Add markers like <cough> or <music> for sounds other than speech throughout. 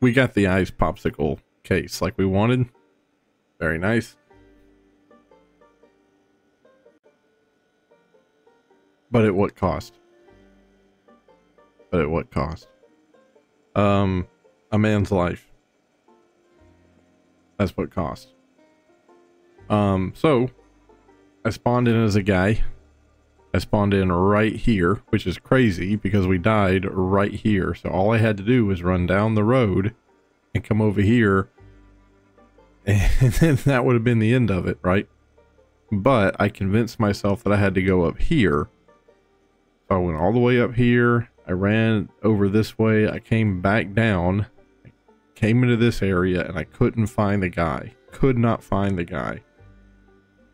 we got the ice popsicle case like we wanted. Very nice. But at what cost? But at what cost? Um, a man's life. That's what cost. Um, so I spawned in as a guy. I spawned in right here, which is crazy because we died right here. So all I had to do was run down the road and come over here. <laughs> And then that would have been the end of it, right? But I convinced myself that I had to go up here. So I went all the way up here. I ran over this way. I came back down, I came into this area, and I couldn't find the guy. Could not find the guy.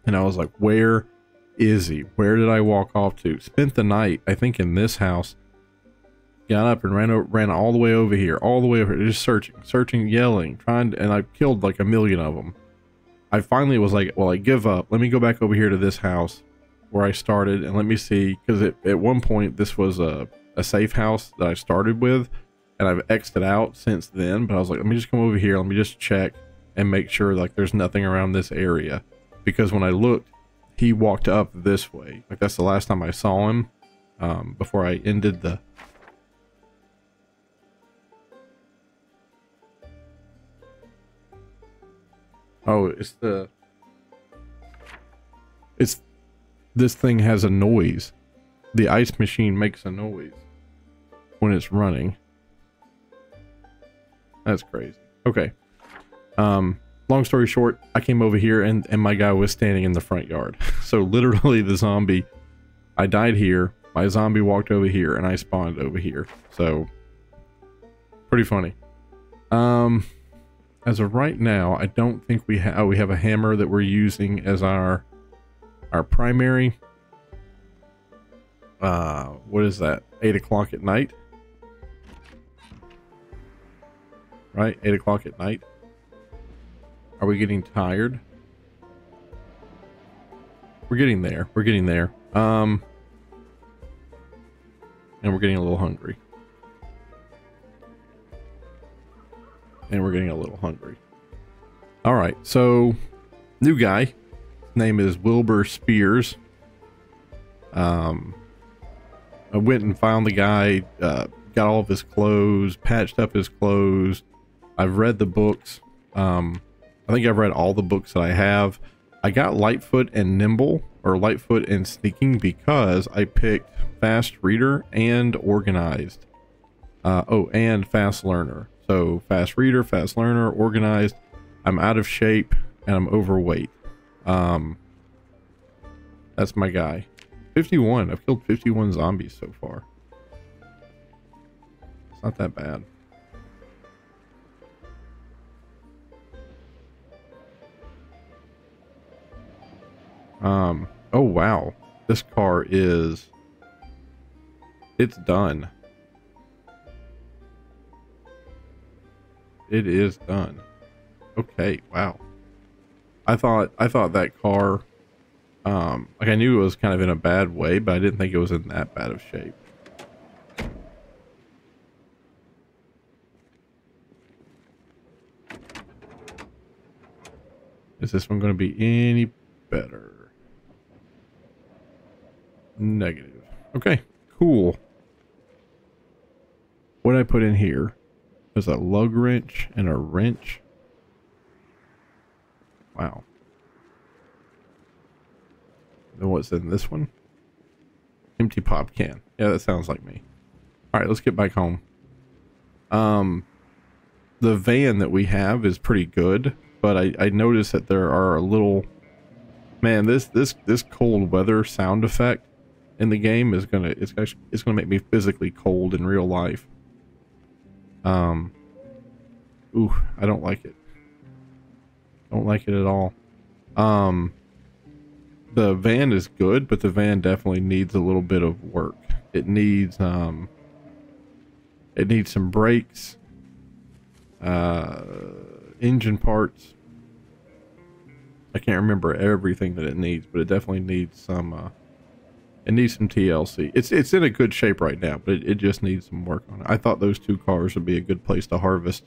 And I was like, where he? Where did I walk off to? Spent the night, I think, in this house. Got up and ran over, ran all the way over here, all the way over here, just searching, searching, yelling, trying to, and I killed like a million of them. I finally was like, well, I give up. Let me go back over here to this house where I started and let me see, because at one point this was a, a safe house that I started with, and I've exited out since then, but I was like, let me just come over here, let me just check and make sure like there's nothing around this area. Because when I looked, he walked up this way. Like that's the last time I saw him um, before I ended the Oh, it's the it's this thing has a noise. The ice machine makes a noise when it's running. That's crazy. Okay. Um long story short, I came over here and and my guy was standing in the front yard. <laughs> So literally the zombie I died here, my zombie walked over here and I spawned over here. So pretty funny. Um as of right now, I don't think we have, oh, we have a hammer that we're using as our, our primary. Uh, what is that? Eight o'clock at night. Right? Eight o'clock at night. Are we getting tired? We're getting there. We're getting there. Um, and we're getting a little hungry. and we're getting a little hungry. All right, so new guy. His name is Wilbur Spears. Um, I went and found the guy, uh, got all of his clothes, patched up his clothes. I've read the books. Um, I think I've read all the books that I have. I got Lightfoot and Nimble, or Lightfoot and Sneaking, because I picked Fast Reader and Organized. Uh, oh, and Fast Learner. So fast reader, fast learner, organized. I'm out of shape and I'm overweight. Um, that's my guy. 51. I've killed 51 zombies so far. It's not that bad. Um, oh wow. This car is, it's done. It is done. Okay, wow. I thought I thought that car um like I knew it was kind of in a bad way, but I didn't think it was in that bad of shape. Is this one going to be any better? Negative. Okay, cool. What I put in here is a lug wrench and a wrench. Wow. Then what's in this one? Empty pop can. Yeah, that sounds like me. All right, let's get back home. Um, the van that we have is pretty good, but I, I noticed that there are a little, man, this, this, this cold weather sound effect in the game is gonna, it's actually, it's gonna make me physically cold in real life. Um, ooh, I don't like it. Don't like it at all. Um, the van is good, but the van definitely needs a little bit of work. It needs, um, it needs some brakes, uh, engine parts. I can't remember everything that it needs, but it definitely needs some, uh, it needs some TLC. It's it's in a good shape right now, but it, it just needs some work on it. I thought those two cars would be a good place to harvest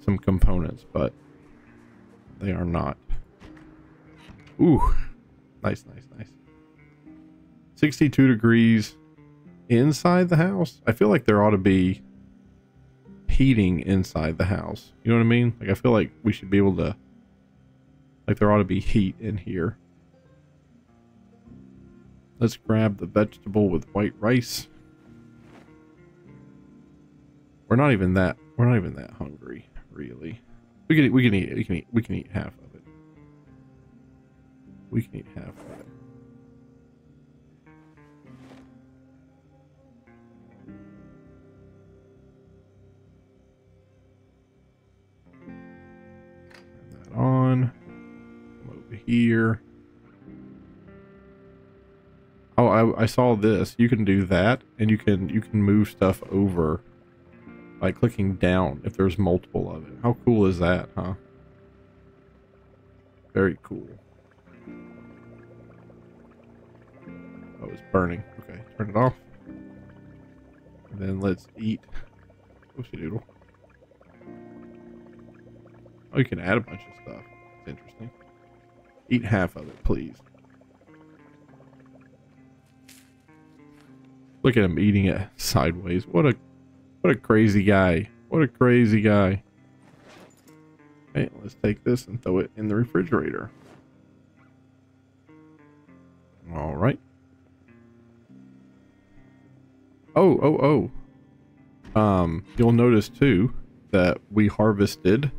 some components, but they are not. Ooh, nice, nice, nice. 62 degrees inside the house. I feel like there ought to be heating inside the house. You know what I mean? Like I feel like we should be able to like there ought to be heat in here. Let's grab the vegetable with white rice. We're not even that we're not even that hungry, really. We can we can eat we can eat we can eat half of it. We can eat half of it. Turn that on. Come over here. I, I saw this. You can do that, and you can you can move stuff over by clicking down if there's multiple of it. How cool is that, huh? Very cool. Oh, it's burning. Okay, turn it off. And then let's eat. Oopsie doodle. Oh, you can add a bunch of stuff. It's interesting. Eat half of it, please. Look at him eating it sideways. What a what a crazy guy. What a crazy guy. Okay, let's take this and throw it in the refrigerator. All right. Oh, oh, oh. Um, you'll notice too that we harvested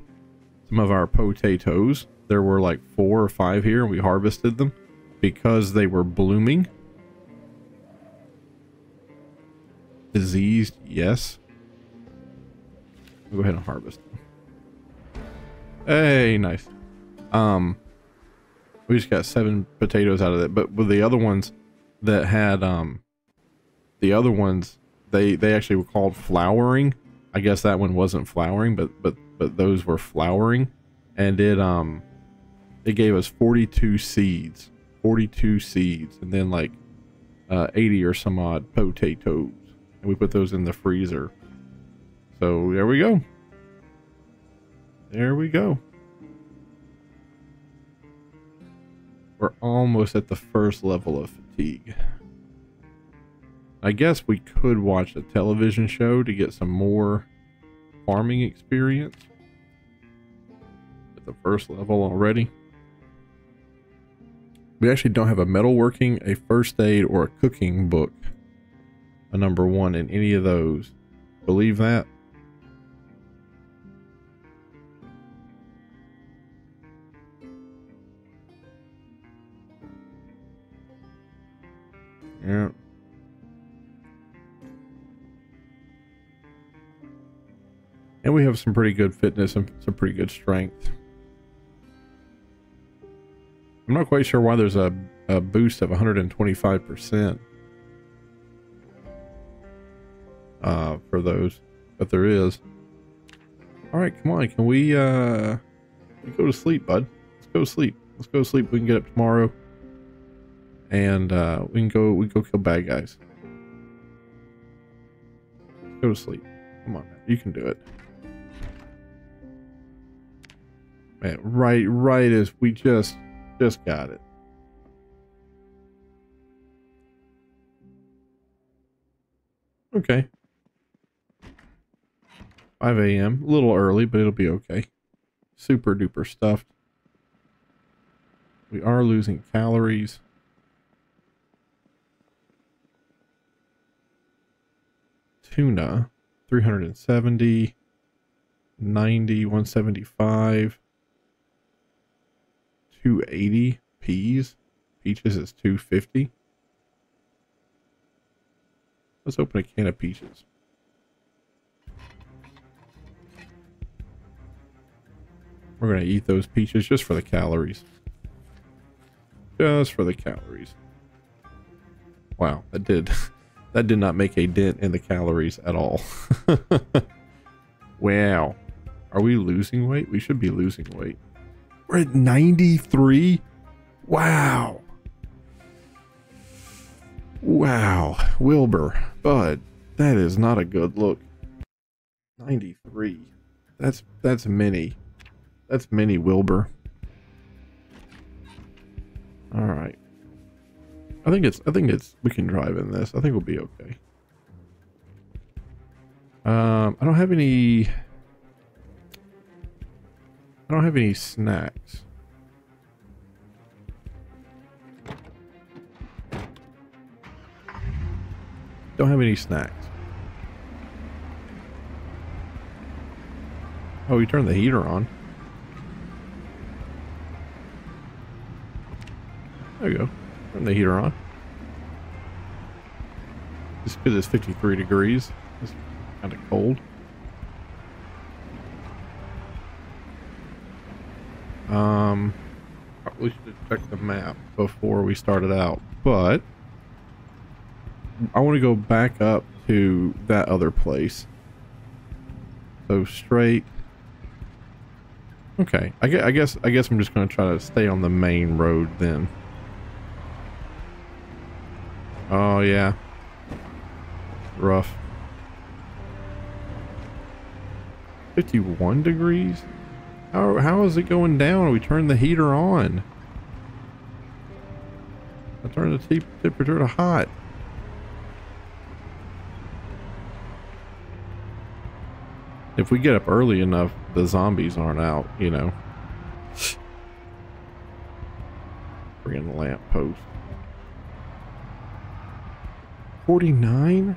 some of our potatoes. There were like four or five here and we harvested them because they were blooming. Diseased, yes. We'll go ahead and harvest. Hey, nice. Um, we just got seven potatoes out of it, but with the other ones that had, um, the other ones, they, they actually were called flowering. I guess that one wasn't flowering, but, but, but those were flowering and it, um, it gave us 42 seeds, 42 seeds, and then like, uh, 80 or some odd potatoes and we put those in the freezer. So there we go. There we go. We're almost at the first level of fatigue. I guess we could watch a television show to get some more farming experience. At the first level already. We actually don't have a metalworking, a first aid, or a cooking book a number one in any of those. Believe that? Yeah. And we have some pretty good fitness and some pretty good strength. I'm not quite sure why there's a, a boost of 125%. Uh, for those, but there is. All right, come on. Can we uh, go to sleep, bud? Let's go to sleep. Let's go to sleep. We can get up tomorrow, and uh, we can go. We can go kill bad guys. Let's go to sleep. Come on, man. You can do it. Man, right, right as we just, just got it. Okay. 5 a.m. A little early, but it'll be okay. Super duper stuffed. We are losing calories. Tuna, 370, 90, 175, 280. Peas, peaches is 250. Let's open a can of peaches. We're going to eat those peaches just for the calories. Just for the calories. Wow, that did <laughs> that did not make a dent in the calories at all. <laughs> wow. Are we losing weight? We should be losing weight. We're at 93? Wow. Wow. Wilbur, Bud, that is not a good look. 93. That's that's mini. That's mini Wilbur. All right. I think it's I think it's we can drive in this. I think we'll be okay. Um I don't have any I don't have any snacks. Don't have any snacks. Oh, we turned the heater on. There you go. Turn the heater on. Just because it's 53 degrees. It's kind of cold. Um, probably should have checked the map before we started out, but I want to go back up to that other place. So straight. Okay, I guess I guess I guess I'm just going to try to stay on the main road then. Oh yeah. Rough. 51 degrees? How, how is it going down? We turned the heater on. I turned the temperature to hot. If we get up early enough, the zombies aren't out, you know. 49?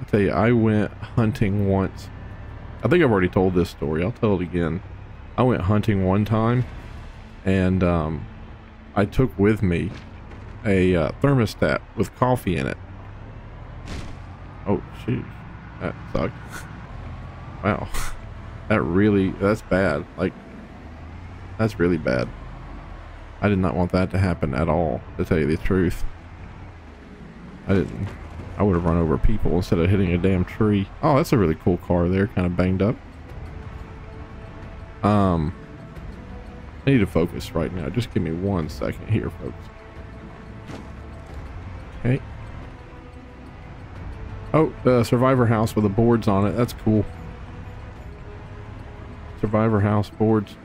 I tell you, I went hunting once. I think I've already told this story. I'll tell it again. I went hunting one time, and um, I took with me a uh, thermostat with coffee in it. Oh, jeez. That sucked. wow. <laughs> That really, that's bad. Like, that's really bad. I did not want that to happen at all, to tell you the truth. I didn't. I would have run over people instead of hitting a damn tree. Oh, that's a really cool car there, kind of banged up. Um, I need to focus right now. Just give me one second here, folks. Okay. Oh, the survivor house with the boards on it. That's cool. Survivor house boards.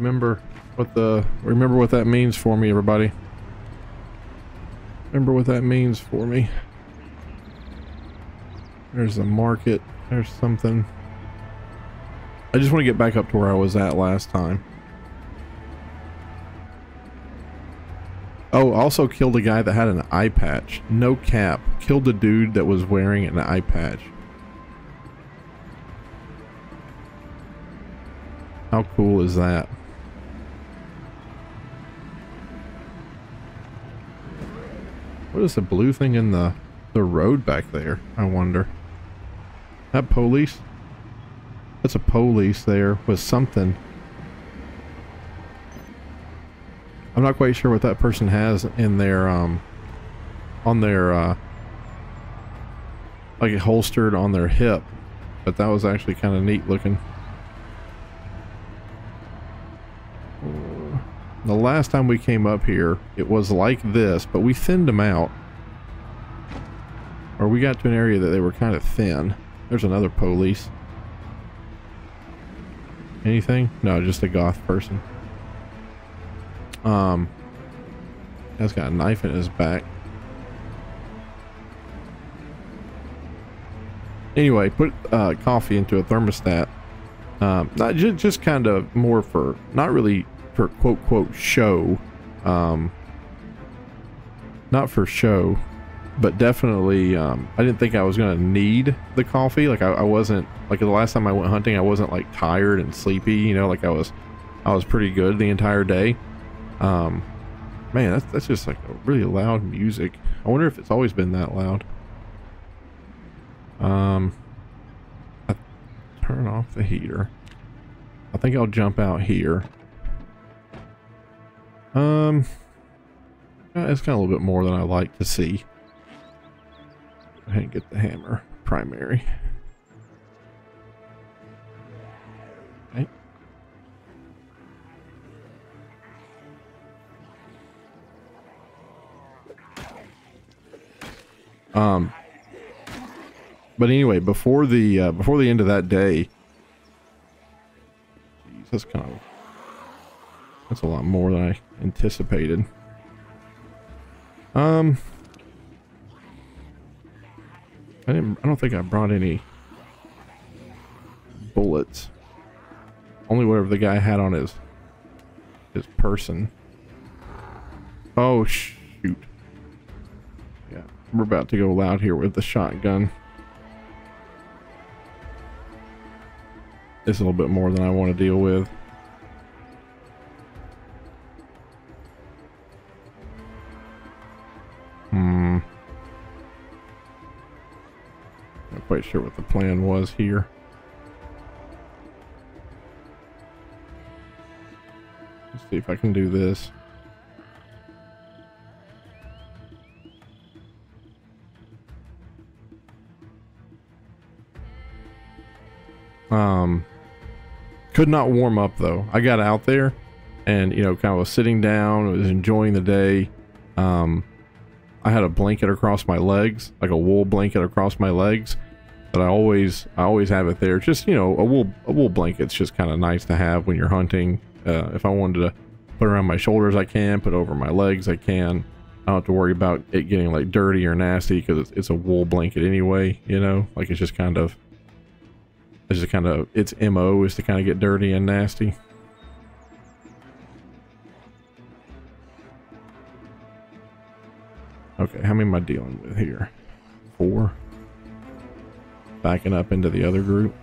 Remember what the remember what that means for me, everybody. Remember what that means for me. There's a market. There's something. I just want to get back up to where I was at last time. Oh, also killed a guy that had an eye patch. No cap. Killed a dude that was wearing an eye patch. How cool is that? What is the blue thing in the, the road back there? I wonder. That police? That's a police there with something. I'm not quite sure what that person has in their, um, on their, uh, like holstered on their hip. But that was actually kind of neat looking. The last time we came up here, it was like this, but we thinned them out. Or we got to an area that they were kind of thin. There's another police. Anything? No, just a goth person. Um, that's got a knife in his back. Anyway, put uh, coffee into a thermostat. Um, not just, just kind of more for, not really for quote quote show. Um, not for show, but definitely um, I didn't think I was gonna need the coffee. Like I, I, wasn't like the last time I went hunting, I wasn't like tired and sleepy. You know, like I was, I was pretty good the entire day. Um, man, that's that's just like really loud music. I wonder if it's always been that loud. Um, I turn off the heater. I think I'll jump out here. Um, it's got a little bit more than I like to see. Go ahead and get the hammer primary. Um, but anyway, before the uh, before the end of that day, geez, that's kind of that's a lot more than I anticipated. Um, I didn't. I don't think I brought any bullets. Only whatever the guy had on his his person. Oh shoot! Yeah, we're about to go loud here with the shotgun. Is a little bit more than I want to deal with. Quite sure what the plan was here. Let's see if I can do this. Um, could not warm up though. I got out there and, you know, kind of was sitting down, was enjoying the day. Um, I had a blanket across my legs, like a wool blanket across my legs. But I always, I always have it there. Just you know, a wool, a wool blanket's just kind of nice to have when you're hunting. Uh, if I wanted to put around my shoulders, I can. Put over my legs, I can. I don't have to worry about it getting like dirty or nasty because it's, it's a wool blanket anyway. You know, like it's just kind of, it's just kind of its mo is to kind of get dirty and nasty. Okay, how many am I dealing with here? Four. Backing up into the other group.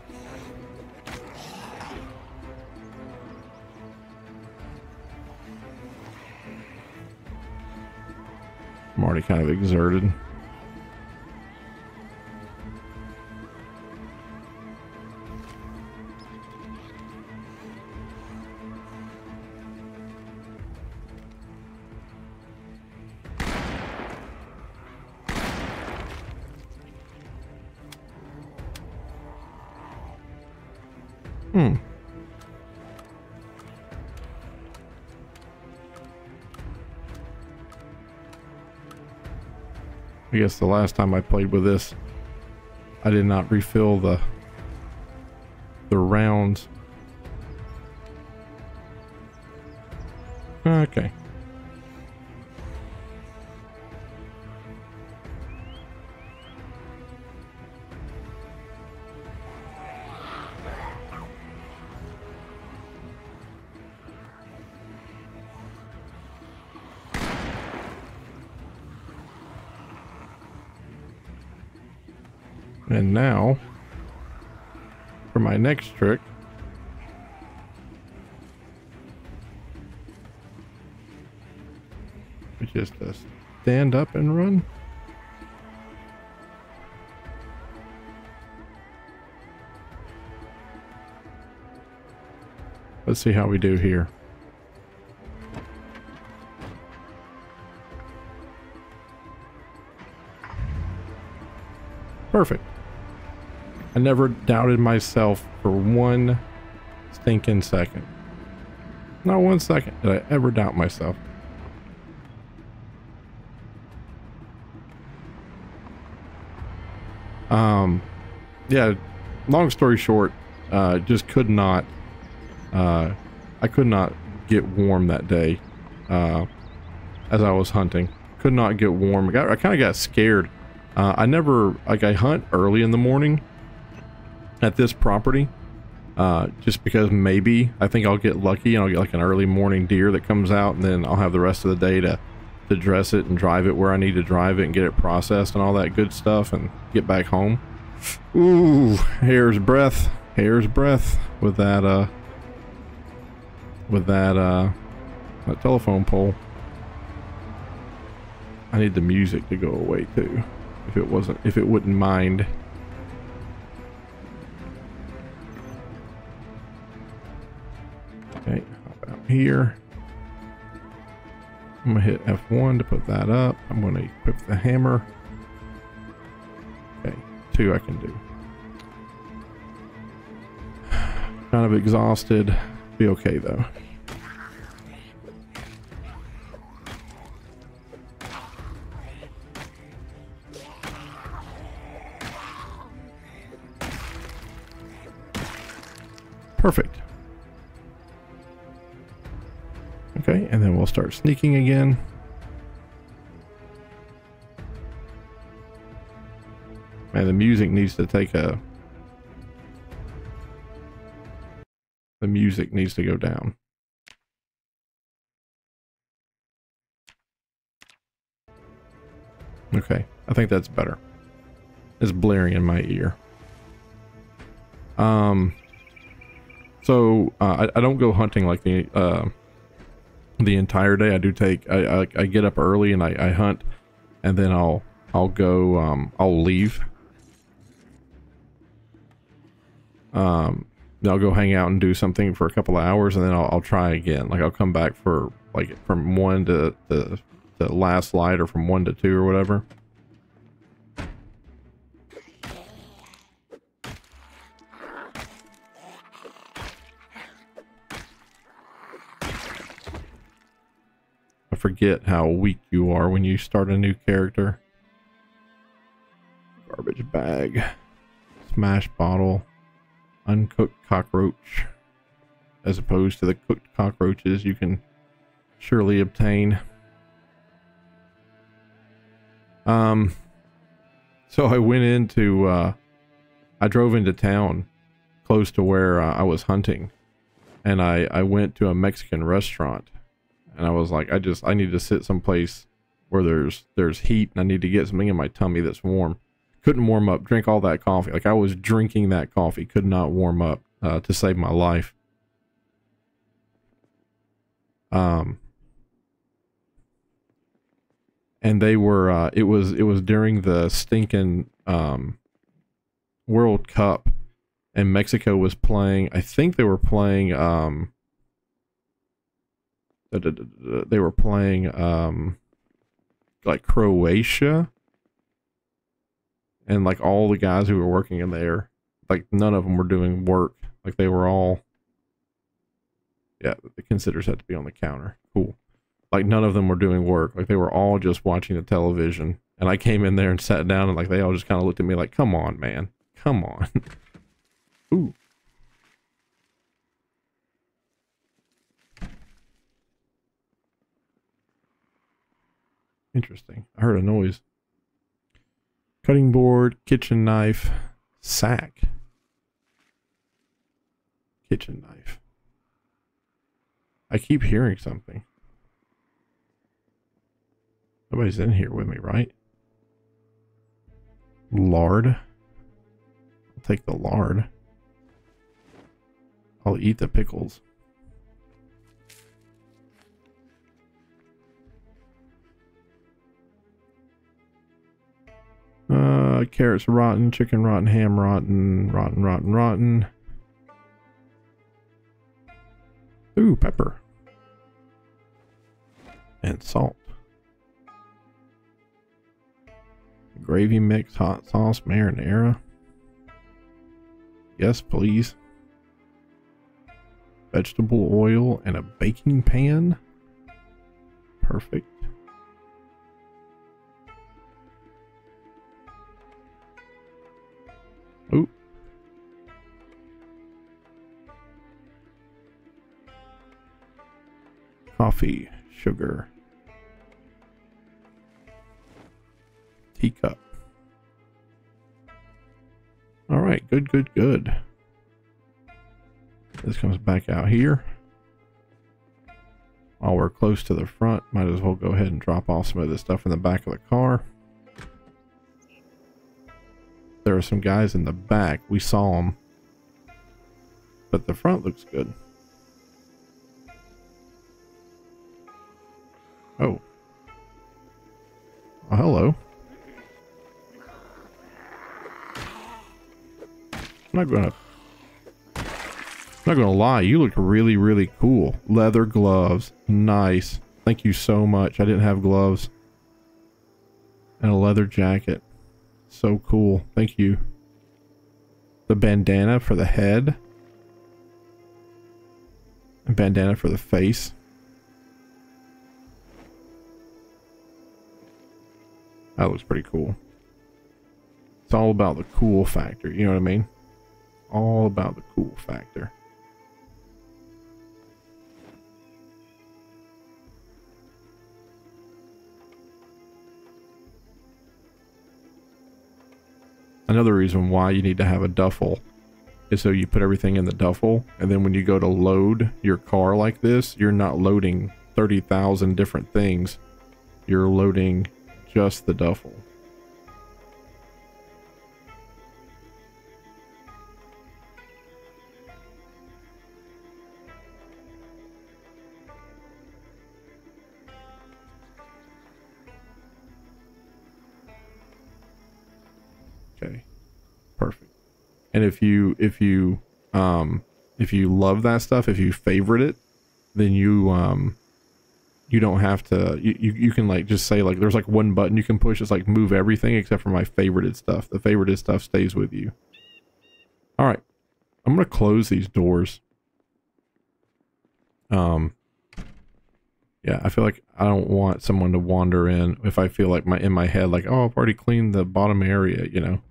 I'm already kind of exerted. Guess the last time I played with this, I did not refill the the rounds. Okay. And now, for my next trick, which is to stand up and run. Let's see how we do here. Perfect. I never doubted myself for one stinking second. Not one second did I ever doubt myself. Um, yeah, long story short, uh, just could not, uh, I could not get warm that day, uh, as I was hunting. Could not get warm. I, got, I kind of got scared. Uh, I never, like I hunt early in the morning at this property, uh, just because maybe I think I'll get lucky and I'll get like an early morning deer that comes out and then I'll have the rest of the day to, to dress it and drive it where I need to drive it and get it processed and all that good stuff and get back home. Ooh, hair's breath, hair's breath with that, uh, with that, uh, that telephone pole. I need the music to go away too, if it wasn't, if it wouldn't mind. Okay, hop out here. I'm gonna hit F1 to put that up. I'm gonna equip the hammer. Okay, two I can do. <sighs> kind of exhausted. Be okay though. Perfect. Okay, and then we'll start sneaking again. Man, the music needs to take a... The music needs to go down. Okay, I think that's better. It's blaring in my ear. Um, so uh, I, I don't go hunting like the uh, the entire day. I do take I, I, I get up early and I, I hunt, and then I'll I'll go um, I'll leave. Um, I'll go hang out and do something for a couple of hours, and then I'll, I'll try again. Like I'll come back for like from one to the the last light, or from one to two, or whatever. Forget how weak you are when you start a new character. Garbage bag. Smash bottle. Uncooked cockroach. As opposed to the cooked cockroaches you can surely obtain. Um, so I went into, uh, I drove into town close to where uh, I was hunting and I, I went to a Mexican restaurant and I was like, I just I need to sit someplace where there's there's heat and I need to get something in my tummy that's warm. Couldn't warm up, drink all that coffee. Like I was drinking that coffee, could not warm up uh, to save my life. Um, and they were uh, it was it was during the stinking um World Cup, and Mexico was playing. I think they were playing um they were playing um like Croatia. And like all the guys who were working in there like none of them were doing work. Like they were all yeah the considers had to be on the counter. Cool. Like none of them were doing work. Like they were all just watching the television. And i came in there and sat down and like they all just kind of looked at me like come on man. Come on. <laughs> Ooh Interesting. I heard a noise. Cutting board, kitchen knife, sack. Kitchen knife. I keep hearing something. Nobody's in here with me, right? Lard. I'll take the lard. I'll eat the pickles. Uh, carrots rotten, chicken rotten, ham rotten, rotten, rotten, rotten. Ooh, pepper. And salt. Gravy mix, hot sauce, marinara. Yes, please. Vegetable oil and a baking pan. Perfect. Coffee, sugar. Teacup. All right, good, good, good. This comes back out here. While we're close to the front, might as well go ahead and drop off some of this stuff in the back of the car there are some guys in the back. We saw them. But the front looks good. Oh. Oh, hello. I'm not gonna... I'm not gonna lie, you look really, really cool. Leather gloves. Nice. Thank you so much. I didn't have gloves. And a leather jacket. So cool. Thank you. The bandana for the head. And bandana for the face. That looks pretty cool. It's all about the cool factor, you know what I mean? All about the cool factor. Another reason why you need to have a duffel is so you put everything in the duffel and then when you go to load your car like this, you're not loading 30,000 different things. You're loading just the duffel Okay. Perfect. And if you if you um if you love that stuff, if you favorite it, then you um you don't have to you, you, you can like just say like there's like one button you can push it's like move everything except for my favorited stuff. The favorited stuff stays with you. Alright. I'm gonna close these doors. Um yeah, I feel like I don't want someone to wander in if I feel like my in my head like, oh I've already cleaned the bottom area, you know.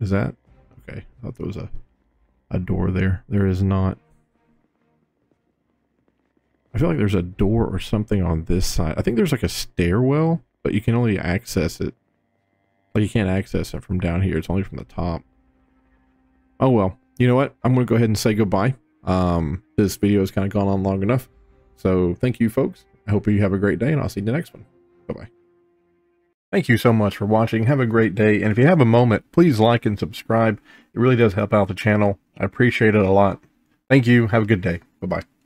Is that? Okay. I thought there was a, a door there. There is not. I feel like there's a door or something on this side. I think there's like a stairwell, but you can only access it. Like you can't access it from down here. It's only from the top. Oh well. You know what? I'm going to go ahead and say goodbye. Um, this video has kind of gone on long enough. So thank you folks. I hope you have a great day and I'll see you in the next one. Bye-bye. Thank you so much for watching. Have a great day. And if you have a moment, please like and subscribe. It really does help out the channel. I appreciate it a lot. Thank you. Have a good day. Bye-bye.